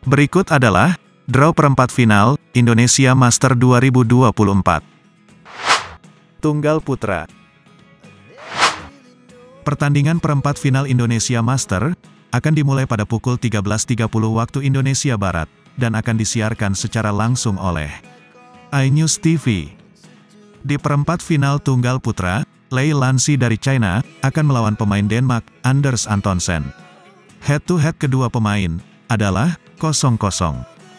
Berikut adalah draw perempat final Indonesia Master 2024. Tunggal Putra Pertandingan perempat final Indonesia Master akan dimulai pada pukul 13.30 waktu Indonesia Barat dan akan disiarkan secara langsung oleh iNews TV. Di perempat final Tunggal Putra, Lei Lansi dari China akan melawan pemain Denmark, Anders Antonsen. Head-to-head -head kedua pemain adalah 0-0.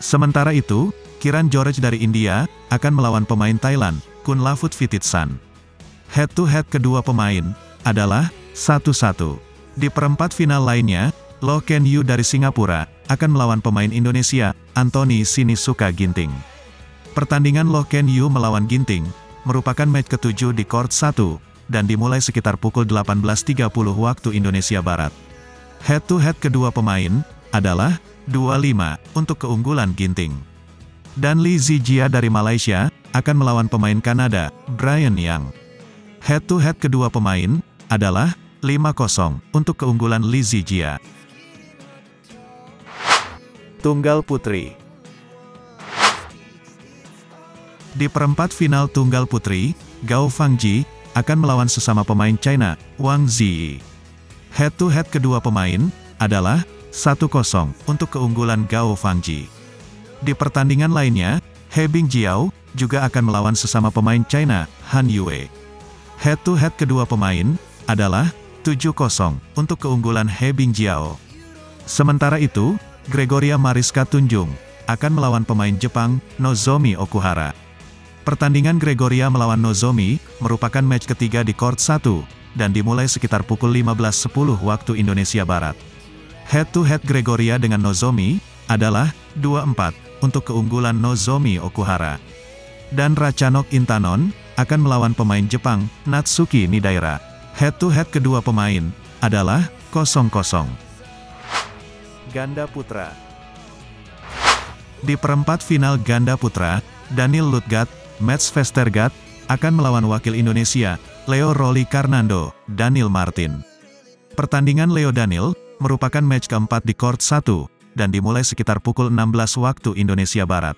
Sementara itu, Kiran George dari India, akan melawan pemain Thailand, Kun Lafut Vititsan. Head-to-head kedua pemain, adalah 1-1. Di perempat final lainnya, Lo Ken Yu dari Singapura, akan melawan pemain Indonesia, Anthony Sinisuka Ginting. Pertandingan Lo Ken Yu melawan Ginting, merupakan match ketujuh di court 1, dan dimulai sekitar pukul 18.30 waktu Indonesia Barat. Head-to-head -head kedua pemain, adalah 25 untuk keunggulan Ginting. Dan Li Zijia dari Malaysia akan melawan pemain Kanada, Brian Yang. Head-to-head -head kedua pemain adalah 5-0 untuk keunggulan Li Zijia. Tunggal Putri Di perempat final Tunggal Putri, Gao Fangji akan melawan sesama pemain China, Wang Ziyi. Head-to-head -head kedua pemain adalah 1-0 untuk keunggulan Gao Fangji. Di pertandingan lainnya, He Bingjiao juga akan melawan sesama pemain China, Han Yue. Head-to-head kedua pemain adalah 7-0 untuk keunggulan He Bingjiao. Sementara itu, Gregoria Mariska Tunjung akan melawan pemain Jepang, Nozomi Okuhara. Pertandingan Gregoria melawan Nozomi merupakan match ketiga di court 1 dan dimulai sekitar pukul 15.10 waktu Indonesia Barat. Head-to-head Gregoria dengan Nozomi, adalah 2-4, untuk keunggulan Nozomi Okuhara. Dan Rachanok Intanon, akan melawan pemain Jepang, Natsuki Midaira. Head-to-head kedua pemain, adalah 0-0. Ganda Putra Di perempat final Ganda Putra, Daniel Lutgat, Mats Vestergaard, akan melawan wakil Indonesia, Leo Roli Karnando, Daniel Martin. Pertandingan Leo Daniel, merupakan match keempat di court 1, dan dimulai sekitar pukul 16 waktu Indonesia Barat.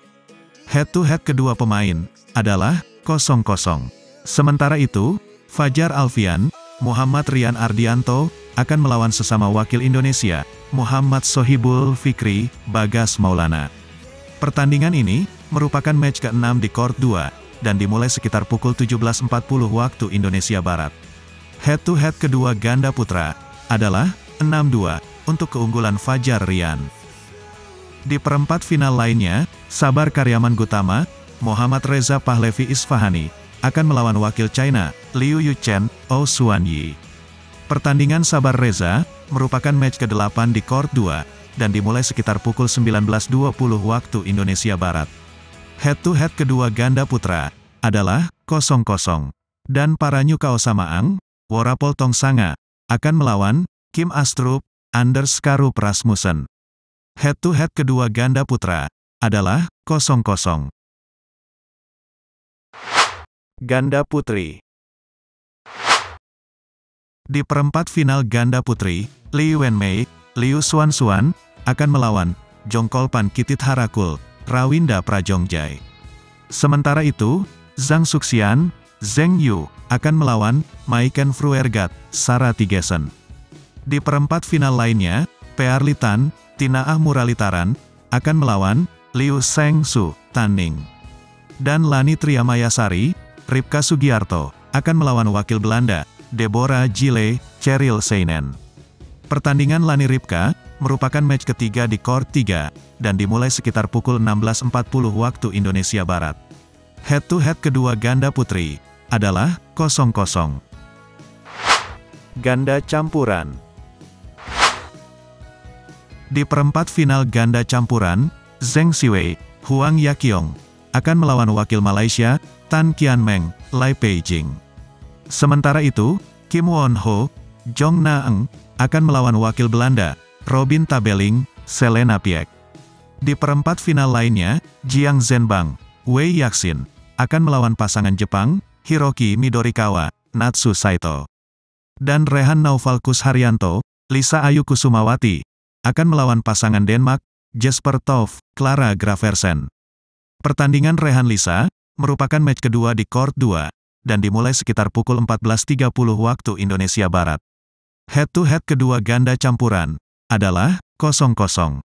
Head-to-head -head kedua pemain, adalah 0-0. Sementara itu, Fajar Alfian, Muhammad Rian Ardianto, akan melawan sesama wakil Indonesia, Muhammad Sohibul Fikri, Bagas Maulana. Pertandingan ini, merupakan match ke-6 di court 2, dan dimulai sekitar pukul 17.40 waktu Indonesia Barat. Head-to-head -head kedua ganda putra, adalah 6-2, untuk keunggulan Fajar Rian. Di perempat final lainnya, Sabar Karyaman Gutama, Muhammad Reza Pahlevi Isfahani, akan melawan wakil China, Liu Yuchen, Oh Suan Yi. Pertandingan Sabar Reza, merupakan match ke-8 di court 2, dan dimulai sekitar pukul 19.20 waktu Indonesia Barat. Head-to-head -head kedua ganda putra, adalah 0-0. Dan para Nyukao Samaang, Warapol Tongsanga, akan melawan Kim Astrup, Anders Karup Rasmussen. Head-to-head -head kedua ganda putra, adalah 0-0. Ganda Putri Di perempat final ganda putri, Liu Wenmei, Liu Xuan-Xuan, akan melawan Jongkolpan Kitit Harakul, Rawinda Prajongjai. Sementara itu, Zhang Suxian, Zheng Yu, akan melawan Maiken Fruergat, Sarah Tigesen. Di perempat final lainnya, Pearlitan, Tinaah Muralitaran, akan melawan Liu Seng Su, Tanning. Dan Lani Triamayasari, Ripka Sugiarto, akan melawan wakil Belanda, Deborah Gile, Cheryl Seinen. Pertandingan Lani Ripka, merupakan match ketiga di court 3, dan dimulai sekitar pukul 16.40 waktu Indonesia Barat. Head-to-head -head kedua ganda putri, adalah 0-0. Ganda campuran di perempat final ganda campuran, Zheng Siwei, Huang Yaqiong, akan melawan wakil Malaysia, Tan Kian Meng, Lai Peijing. Sementara itu, Kim Won Ho, Jong Na Eng, akan melawan wakil Belanda, Robin Tabeling, Selena Piek. Di perempat final lainnya, Jiang Zhenbang, Wei Yaxin, akan melawan pasangan Jepang, Hiroki Midorikawa, Natsu Saito. Dan Rehan Naufalkus Haryanto, Lisa Ayu Kusumawati, akan melawan pasangan Denmark, Jesper Toff, Clara Graversen. Pertandingan Rehan Lisa, merupakan match kedua di court 2, dan dimulai sekitar pukul 14.30 waktu Indonesia Barat. Head-to-head kedua ganda campuran, adalah 0-0.